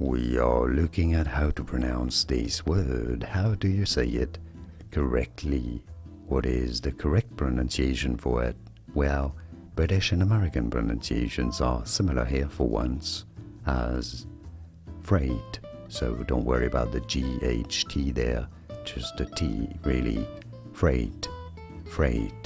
We are looking at how to pronounce this word. How do you say it correctly? What is the correct pronunciation for it? Well, British and American pronunciations are similar here for once as freight. So don't worry about the GHT there, just the T really. Freight, freight.